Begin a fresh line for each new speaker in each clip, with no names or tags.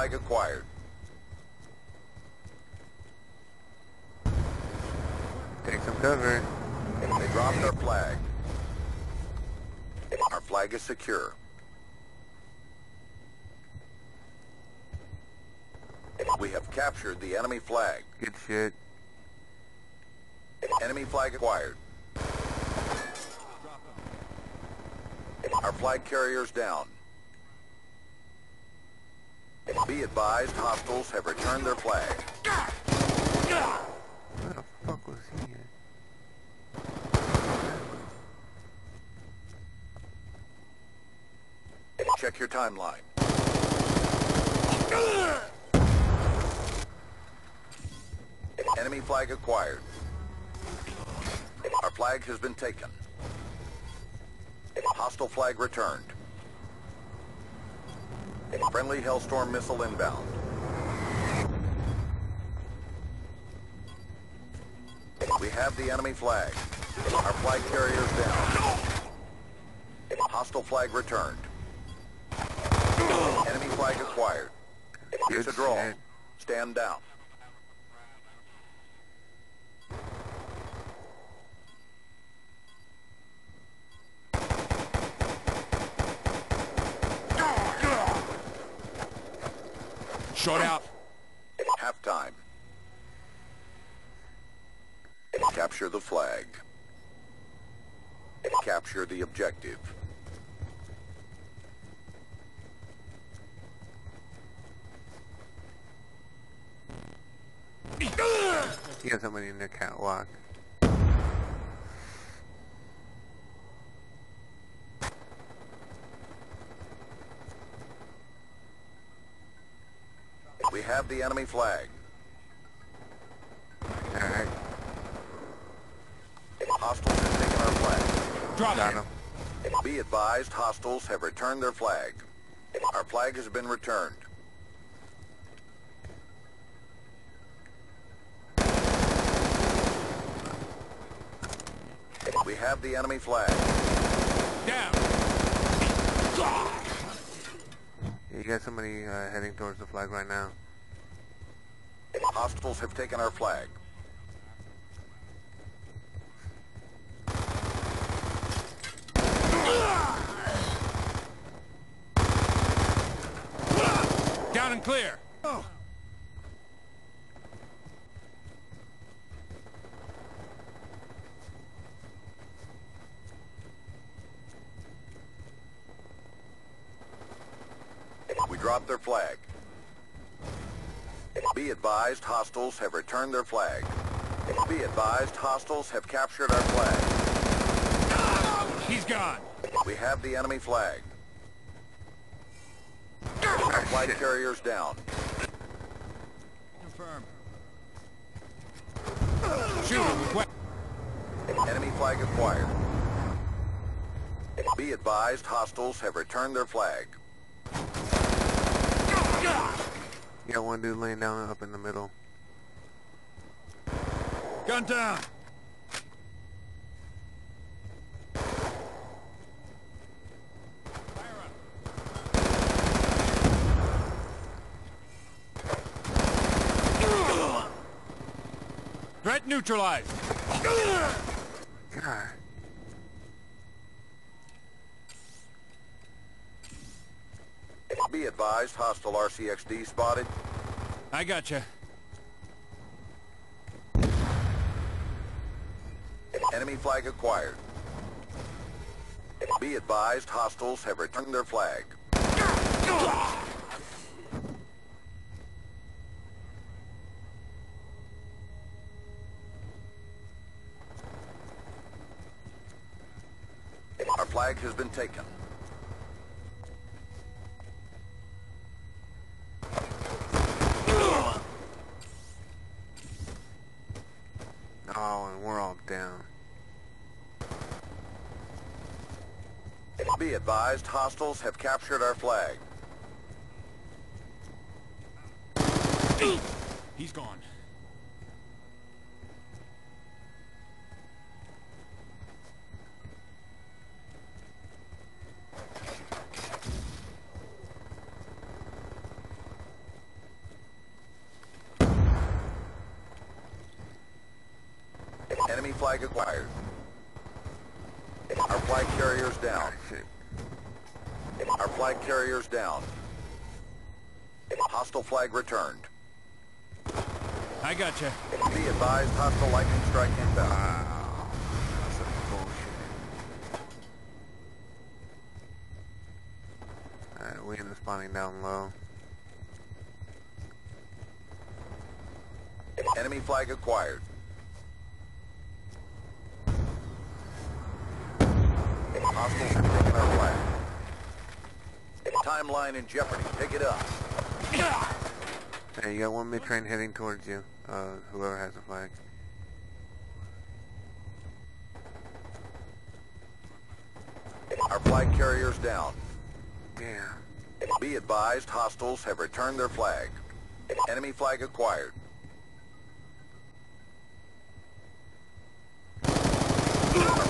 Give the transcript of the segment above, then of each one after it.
flag acquired.
Take some cover.
They dropped our flag. Our flag is secure. We have captured the enemy flag.
Good shit.
Enemy flag acquired. Our flag carrier's down. Be advised, hostiles have returned their flag.
Where the fuck was he at?
Check your timeline. Enemy flag acquired. Our flag has been taken. Hostile flag returned. Friendly Hellstorm missile inbound. We have the enemy flag. Our flag carrier's down. Hostile flag returned. Enemy flag acquired. It's a draw. Stand down.
Short out.
Halftime. Capture the flag. Capture the objective.
He got somebody in the catwalk.
We have the enemy flag.
Alright,
Hostiles have taken our flag.
Drop
got
it.
him.
Be advised, hostiles have returned their flag. Our flag has been returned. We have the enemy flag.
Down.
Yeah, you got somebody uh, heading towards the flag right now.
Hostiles have taken our flag.
Down and clear.
We dropped their flag. Be advised, hostiles have returned their flag. Be advised, hostiles have captured our flag.
He's gone.
We have the enemy flag. Our flag carrier's down.
Confirm. Shoot him
Enemy flag acquired. Be advised, hostiles have returned their flag.
You got one dude laying down up in the middle.
Gun down. Threat neutralized.
God.
Be advised, hostile RCXD spotted.
I gotcha.
Enemy flag acquired. Be advised, hostiles have returned their flag. Our flag has been taken. advised, hostiles have captured our flag.
He's gone.
Enemy flag acquired. Our flag carrier's down. Flag carrier's down. Hostile flag returned.
I got you.
Be advised, hostile lightning strike inbound.
Wow. That's some bullshit. Alright, we end up spawning down low.
Enemy flag acquired. Hostiles have taken our flag. Timeline in jeopardy. Pick it up.
Hey, you got one mid-train heading towards you. Uh, whoever has the flag.
Our flag carrier's down.
Yeah.
Be advised, hostiles have returned their flag. Enemy flag acquired. Our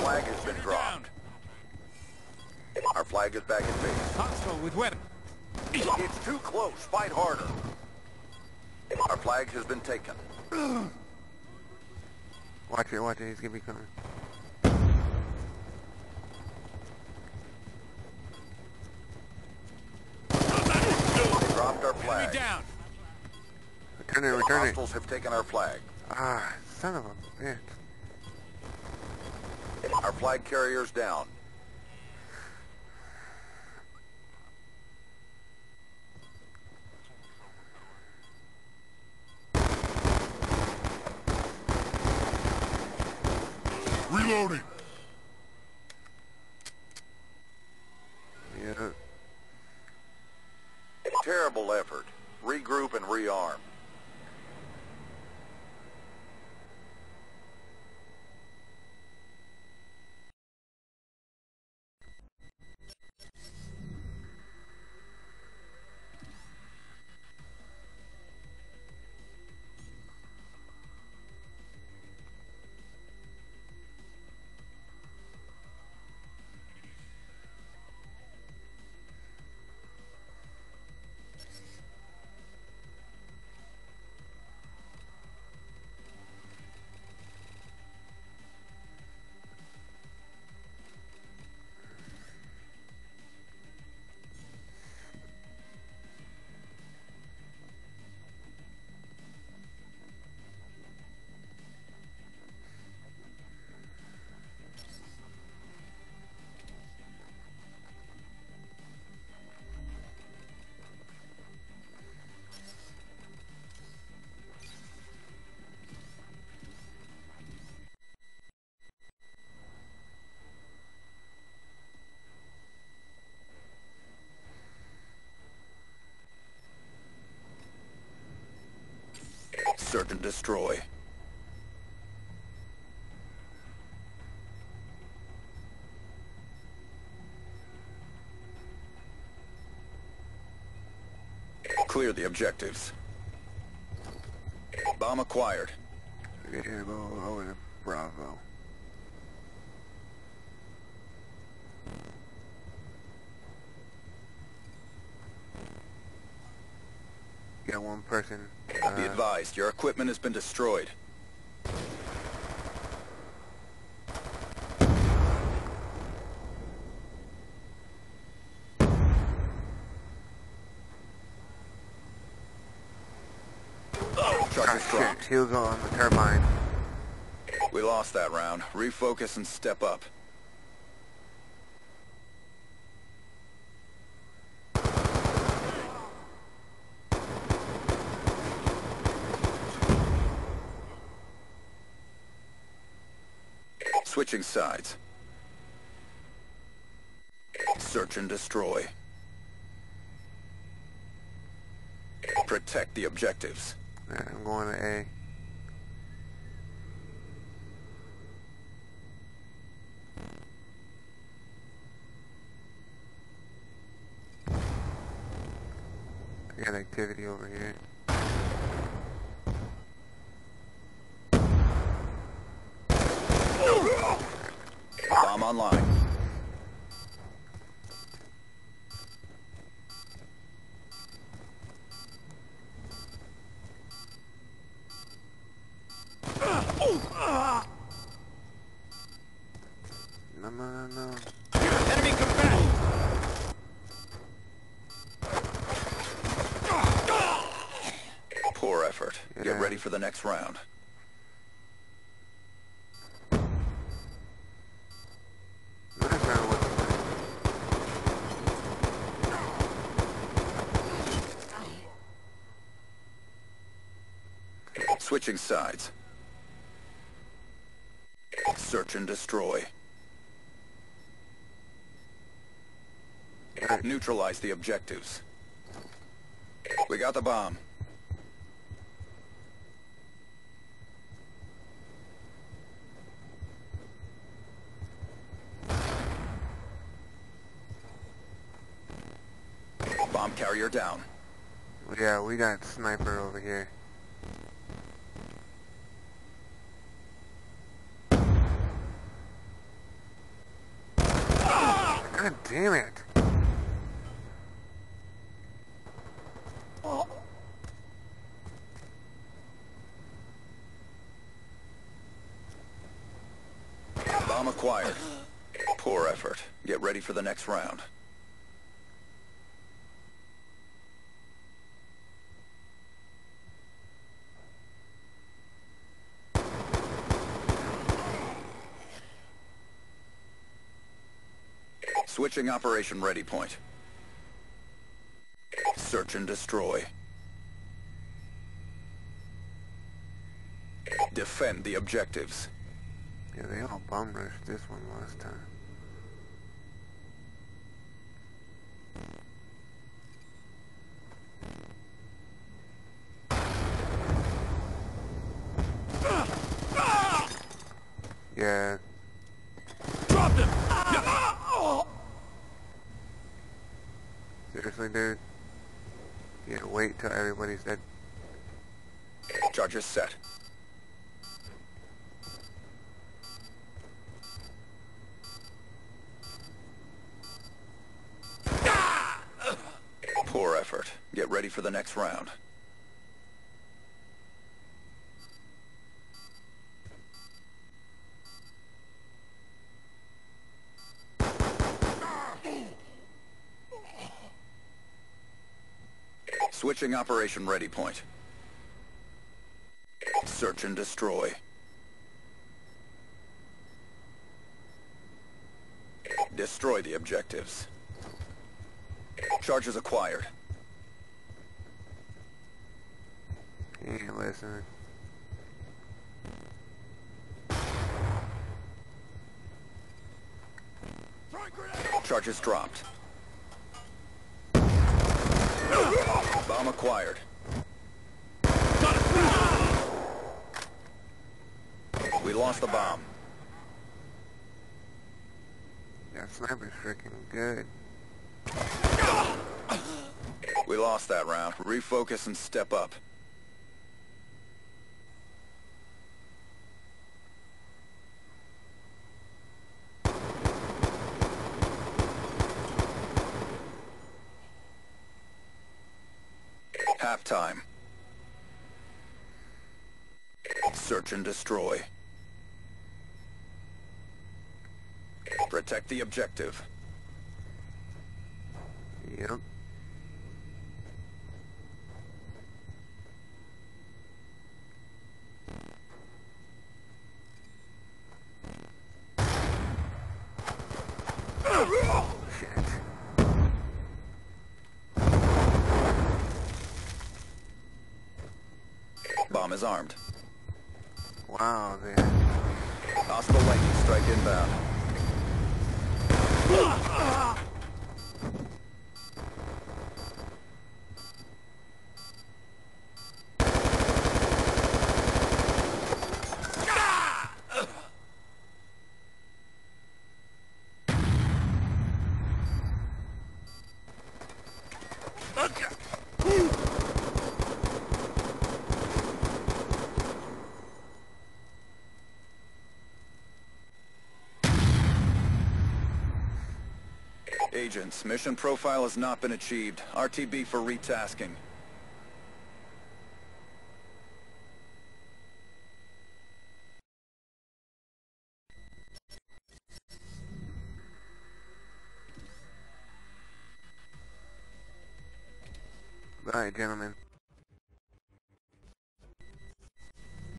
flag has been
Down.
dropped. Our flag is back in base.
Hostile with weapon.
It's too close. Fight harder. Our flag has been taken.
Watch it, watch it. He's gonna be coming.
They dropped our
Enemy
flag.
down.
Return it, return it.
Hostiles have taken our flag.
Ah, son of a bitch.
Our flag carrier's down.
Reloading.
And destroy. Clear the objectives. Bomb acquired.
Yeah, go over to Bravo. Got one person.
Be
Uh,
advised, your equipment has been destroyed. Charges
ah, he'll go on the turbine.
We lost that round. Refocus and step up. Switching sides. Search and destroy. Protect the objectives.
Alright, I'm going to A. I got activity over here.
online. Poor effort.
Get ready for the next round. Switching sides. Search and destroy. Neutralize the objectives. We got the bomb. Bomb carrier down.
Yeah, we got sniper over here. God damn it.
Bomb acquired. Poor effort. Get ready for the next round. Switching operation ready point. Search and destroy. Defend the objectives.
Yeah, they all bomb rushed this one last time. Yeah,
Dropped him!
seriously, dude. Yeah, wait till everybody's dead.
Charges set. Poor effort. Get ready for the next round. Switching operation ready point. Search and destroy. Destroy the objectives. Charges acquired.
He ain't listening.
Charges dropped. Bomb acquired. We lost the bomb.
That sniper's freaking good.
We lost that round. Refocus and step up. Halftime. Search and destroy. Protect the objective.
Yep. Shit.
Bomb is armed.
Wow, man.
Hostile lightning strike inbound. Ah! Agents, mission profile has not been achieved. RTB for retasking.
Alright, gentlemen.